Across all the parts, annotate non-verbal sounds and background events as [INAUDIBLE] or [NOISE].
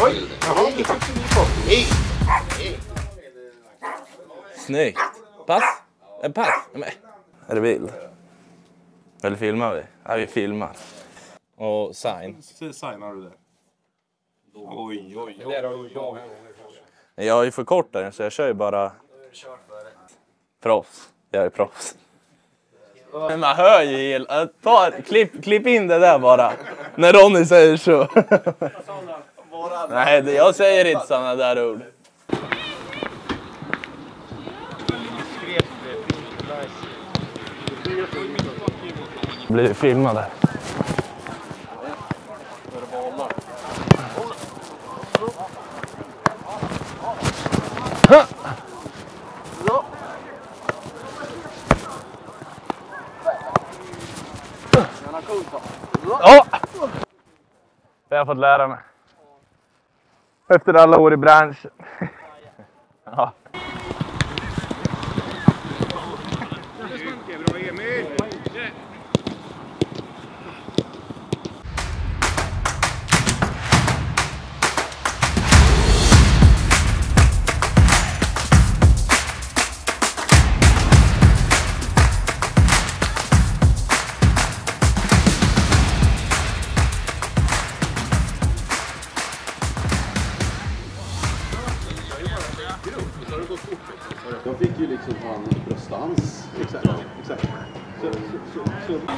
Oj! Snyggt. Pass? En pass? Nej. Är det bild? Eller filmar vi? Ja, vi filmar. Och sign. Signar du det? Oj, oj, Jag är ju för kort där så jag kör ju bara... Proffs. Jag är proffs. Men man hör ju hela... Ta, klipp, klipp in det där bara. När Ronny säger så. Nej, det- jag säger inte sådana där ord. Blir filmade. Ja! Det har jag fått lära mig. Efter alla år i branschen. Ja. Jag fick ju liksom fan bröstans. Exakt. exakt. Så, så, så, så. [LAUGHS]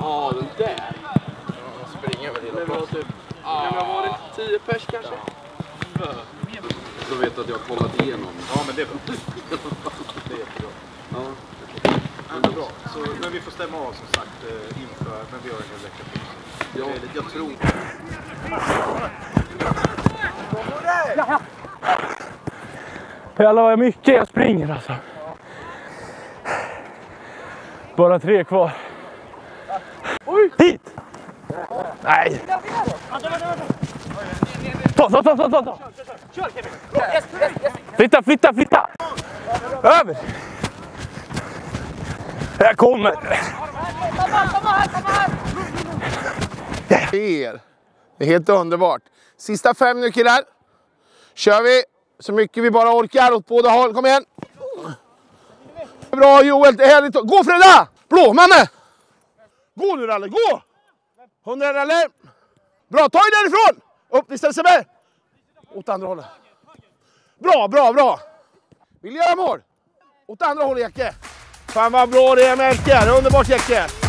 Ja, den där. Springer väl hela tiden. Kan det ha varit 10 pers kanske? Då vet att jag har kollat igenom. Ja, men det är bra. [LAUGHS] Det är jättebra. Ja. Men, det är bra. Så, men vi får stämma av som sagt eh, inför, men vi har en hel vecka på oss. Ja. Jag tror... Jävlar vad mycket jag springer alltså. Bara tre kvar. Hit! Nej! Ta, ta, ta, ta, ta, ta! Flytta, flytta, flytta! Över! Jag kommer! er. Det är helt underbart. Sista fem nu killar. Kör vi så mycket vi bara orkar åt båda håll. Kom igen! Bra Joel, det är härligt. Gå Freda! Blå, Mannen! Gå nu Ralle, gå! 100 Ralle. Bra, ta dig därifrån! Upp, ni ställer sig med. Åt andra hållet. Bra, bra, bra. Vill du göra mål? Åt andra hållet Jacke. Fan vad bra det är Melker, underbart Jecke!